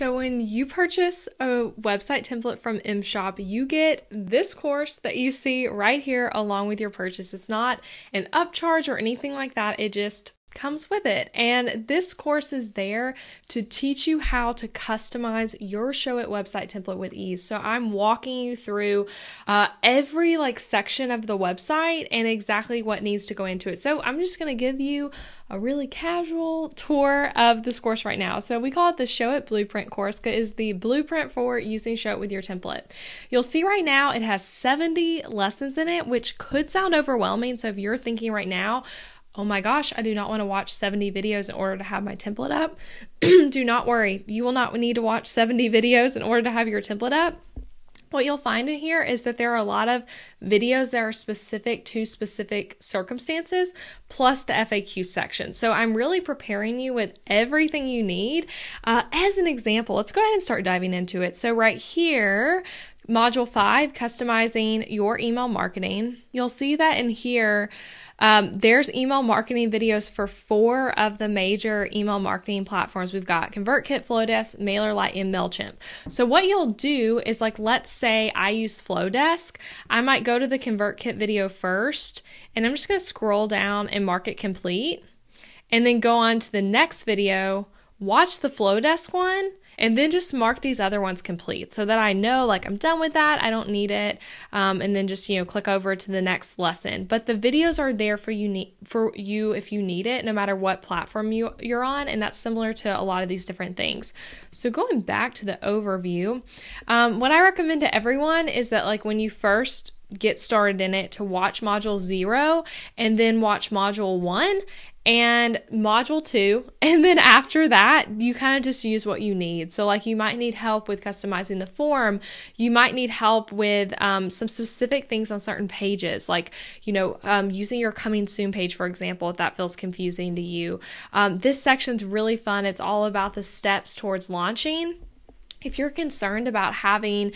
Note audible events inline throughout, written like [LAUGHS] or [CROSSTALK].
So, when you purchase a website template from EM Shop, you get this course that you see right here along with your purchase. It's not an upcharge or anything like that, it just comes with it. And this course is there to teach you how to customize your Showit website template with ease. So I'm walking you through uh, every like section of the website and exactly what needs to go into it. So I'm just going to give you a really casual tour of this course right now. So we call it the Showit Blueprint course is the blueprint for using Showit with your template. You'll see right now it has 70 lessons in it, which could sound overwhelming. So if you're thinking right now, oh my gosh, I do not want to watch 70 videos in order to have my template up. [CLEARS THROAT] do not worry, you will not need to watch 70 videos in order to have your template up. What you'll find in here is that there are a lot of videos that are specific to specific circumstances, plus the FAQ section. So I'm really preparing you with everything you need. Uh, as an example, let's go ahead and start diving into it. So, right here, Module 5, customizing your email marketing, you'll see that in here. Um, there's email marketing videos for four of the major email marketing platforms. We've got ConvertKit, Flodesk, MailerLite, and MailChimp. So what you'll do is like, let's say I use Flodesk. I might go to the ConvertKit video first, and I'm just going to scroll down and mark it complete, and then go on to the next video, watch the Flodesk one, and then just mark these other ones complete so that I know like I'm done with that. I don't need it. Um, and then just, you know, click over to the next lesson. But the videos are there for you need, for you if you need it, no matter what platform you, you're on. And that's similar to a lot of these different things. So going back to the overview, um, what I recommend to everyone is that like when you first get started in it to watch module zero and then watch module one and module two. [LAUGHS] And then after that, you kind of just use what you need. So, like, you might need help with customizing the form. You might need help with um, some specific things on certain pages, like, you know, um, using your coming soon page, for example, if that feels confusing to you. Um, this section's really fun. It's all about the steps towards launching. If you're concerned about having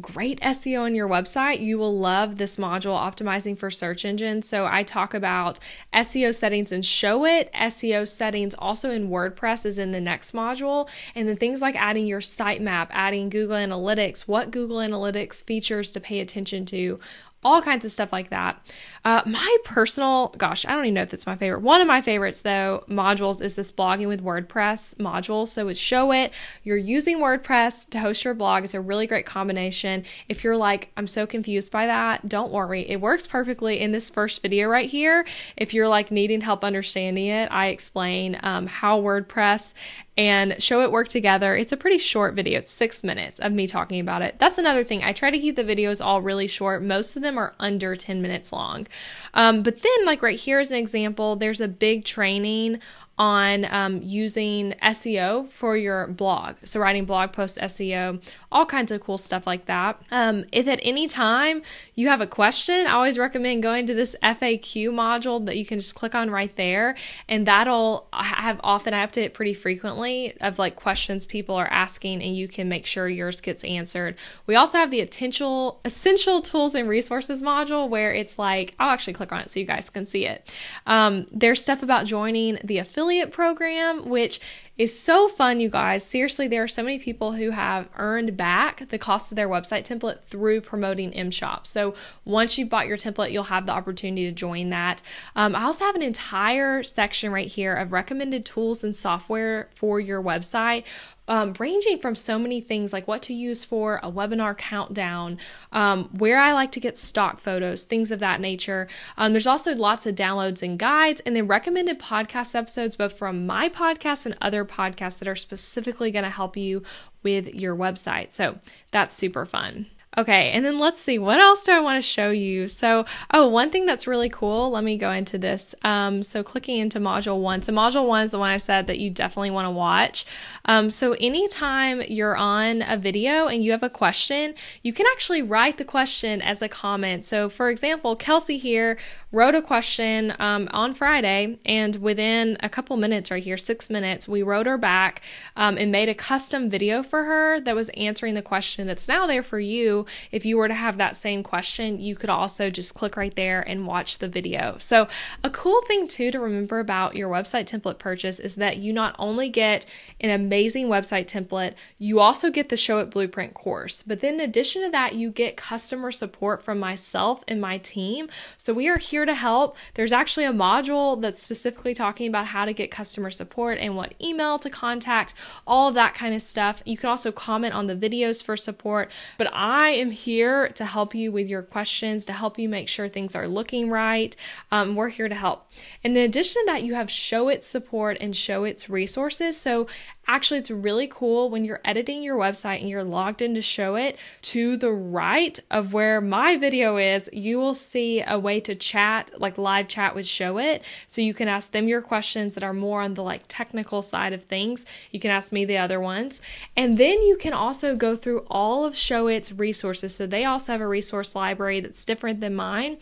great SEO on your website, you will love this module, Optimizing for Search Engines. So I talk about SEO settings and Showit. SEO settings also in WordPress is in the next module, and then things like adding your sitemap, adding Google Analytics, what Google Analytics features to pay attention to, all kinds of stuff like that. Uh, my personal, gosh, I don't even know if it's my favorite. One of my favorites, though, modules is this blogging with WordPress module. So it's Showit. You're using WordPress to host your blog. It's a really great combination. If you're like, I'm so confused by that, don't worry. It works perfectly in this first video right here. If you're like needing help understanding it, I explain um, how WordPress and Showit work together. It's a pretty short video. It's six minutes of me talking about it. That's another thing. I try to keep the videos all really short. Most of them are under 10 minutes long. Um, but then, like right here as an example, there's a big training on um, using SEO for your blog. So, writing blog posts, SEO, all kinds of cool stuff like that. Um, if at any time you have a question, I always recommend going to this FAQ module that you can just click on right there. And that'll have often, I it pretty frequently of like questions people are asking, and you can make sure yours gets answered. We also have the essential, essential tools and resources module where it's like, I'll actually click on it so you guys can see it. Um, there's stuff about joining the affiliate affiliate program, which is so fun, you guys. Seriously, there are so many people who have earned back the cost of their website template through promoting EM Shop. So once you've bought your template, you'll have the opportunity to join that. Um, I also have an entire section right here of recommended tools and software for your website um, ranging from so many things like what to use for a webinar countdown, um, where I like to get stock photos, things of that nature. Um, there's also lots of downloads and guides, and then recommended podcast episodes, both from my podcast and other podcasts that are specifically going to help you with your website. So that's super fun. Okay, and then let's see, what else do I want to show you? So, oh, one thing that's really cool, let me go into this. Um, so, clicking into module one. So, module one is the one I said that you definitely want to watch. Um, so, anytime you're on a video and you have a question, you can actually write the question as a comment. So, for example, Kelsey here wrote a question um, on Friday, and within a couple minutes, right here, six minutes, we wrote her back um, and made a custom video for her that was answering the question that's now there for you if you were to have that same question, you could also just click right there and watch the video. So, a cool thing too to remember about your website template purchase is that you not only get an amazing website template, you also get the Showit Blueprint course. But then, in addition to that, you get customer support from myself and my team. So, we are here to help. There's actually a module that's specifically talking about how to get customer support and what email to contact, all of that kind of stuff. You can also comment on the videos for support. But I am here to help you with your questions, to help you make sure things are looking right. Um, we're here to help. And in addition to that, you have Showit support and Showit's resources. So Actually, it's really cool when you're editing your website and you're logged in to Showit to the right of where my video is, you will see a way to chat, like live chat with Showit. So you can ask them your questions that are more on the like technical side of things. You can ask me the other ones. And then you can also go through all of Showit's resources. So they also have a resource library that's different than mine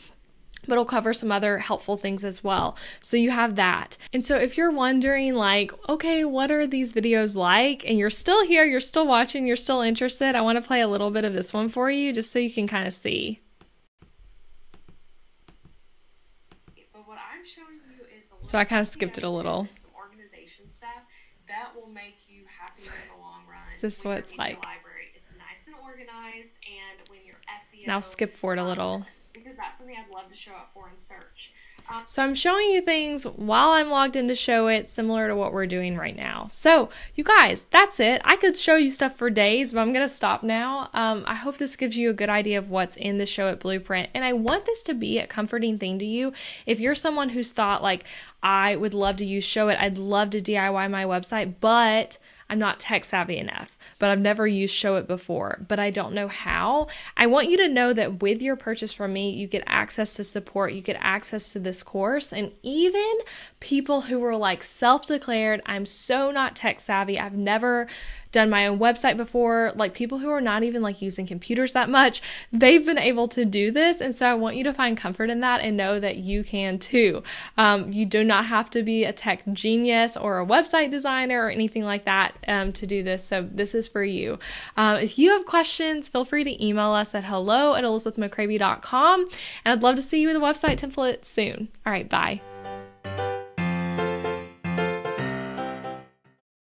but it'll cover some other helpful things as well. So you have that. And so if you're wondering, like, okay, what are these videos like? And you're still here, you're still watching, you're still interested, I want to play a little bit of this one for you just so you can kind of see. But what I'm showing you is so I kind of skipped it a little. Some organization stuff that will make you happier in the long run. This is what it's like. Nice and organized, and when your SEO now skip forward a little because that's something I'd love to show up for in search. Um, so I'm showing you things while I'm logged in to Showit, similar to what we're doing right now. So you guys, that's it. I could show you stuff for days, but I'm gonna stop now. Um, I hope this gives you a good idea of what's in the Showit blueprint, and I want this to be a comforting thing to you. If you're someone who's thought like, I would love to use Showit, I'd love to DIY my website, but I'm not tech savvy enough, but I've never used Showit before, but I don't know how. I want you to know that with your purchase from me, you get access to support, you get access to this course, and even people who were like self declared, I'm so not tech savvy, I've never done my own website before, like people who are not even like using computers that much, they've been able to do this. And so I want you to find comfort in that and know that you can too. Um, you do not have to be a tech genius or a website designer or anything like that um, to do this. So this is for you. Um, if you have questions, feel free to email us at hello at elizabethmccravy.com. And I'd love to see you with a website template soon. All right, bye.